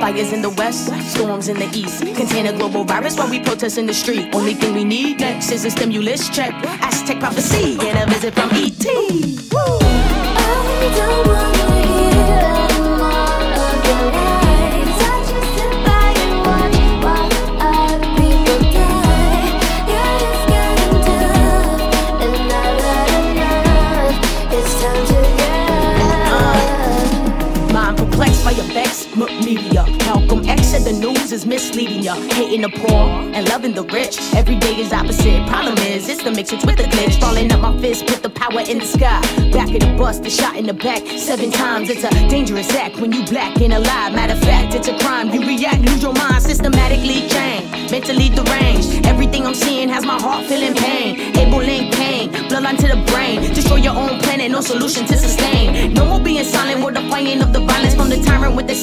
Fires in the west, storms in the east. Contain a global virus while we protest in the street. Only thing we need next is a stimulus check. Aztec prophecy and a visit from ET. Woo! I don't wanna hear anymore of your lies. I just sit by and watch while people die. Yeah, it's getting tough, and I've enough. It's time to get. Mind perplexed by your vex, M- media. Malcolm X said the news is misleading ya. Hating the poor and loving the rich. Every day is opposite. Problem is, it's the matrix with the glitch. Falling up my fist, put the power in the sky. Back of the bus, the shot in the back. Seven times, it's a dangerous act when you black and alive. Matter of fact, it's a crime. You react, lose your mind, systematically change. Mentally deranged. Everything I'm seeing has my heart feeling pain. Abel and Cain, bloodline to the brain. Destroy your own planet, no solution to sustain. No more being silent with the fighting of the violence from the tyrant with the the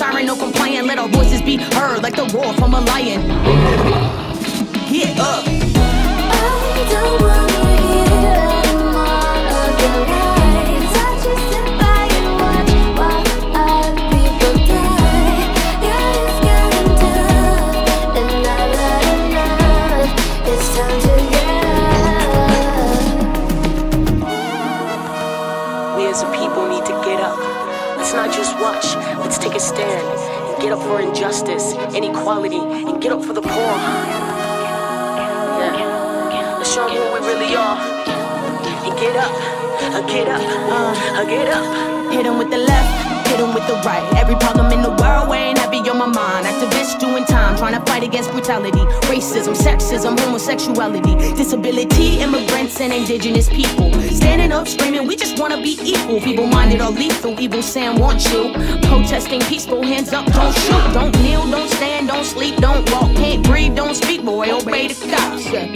siren. No compliant, let our voices be heard like the roar from a lion. Get up. I don't wanna hear anymore of your lies. I just sit by and watch while other people die. Yeah, it's getting tough, and I've had enough. It's time to get. We as a people need to get up. Let's not just watch, let's take a stand. And get up for injustice, inequality, and get up for the poor. Yeah. Let's show 'em who we really are. And get up, uh, get up, uh, get up. Hit 'em with the left, hit 'em with the right. Every problem my mind. Activists doing time, trying to fight against brutality, racism, sexism, homosexuality, disability, immigrants, and indigenous people. Standing up, screaming, we just wanna be equal. Feeble minded or lethal, evil Sam wants you. Protesting peaceful, hands up, don't shoot, don't kneel, don't stand, don't sleep, don't walk, can't breathe, don't speak, boy, obey the cops. Yeah,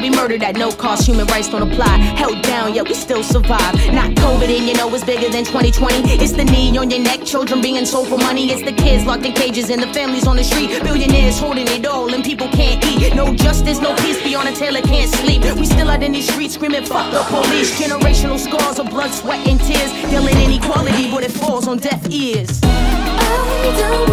we murdered at no cost, human rights don't apply. Held down, yeah, we still survive. Not COVID, and you know it's bigger than 2020. It's the knee on your neck, children being sold for money. It's the kids locked in cages and the families on the street. Billionaires holding it all, and people can't eat. No justice, no peace, Breonna Taylor can't sleep. We still out in these streets screaming, fuck the police. Generational scars of blood, sweat, and tears. Yelling inequality, but it falls on deaf ears. I don't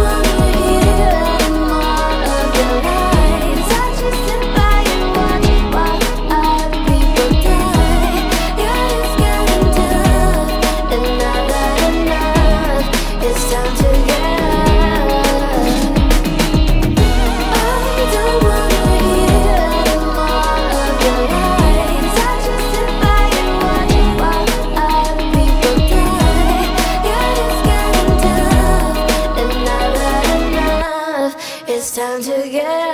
time to get.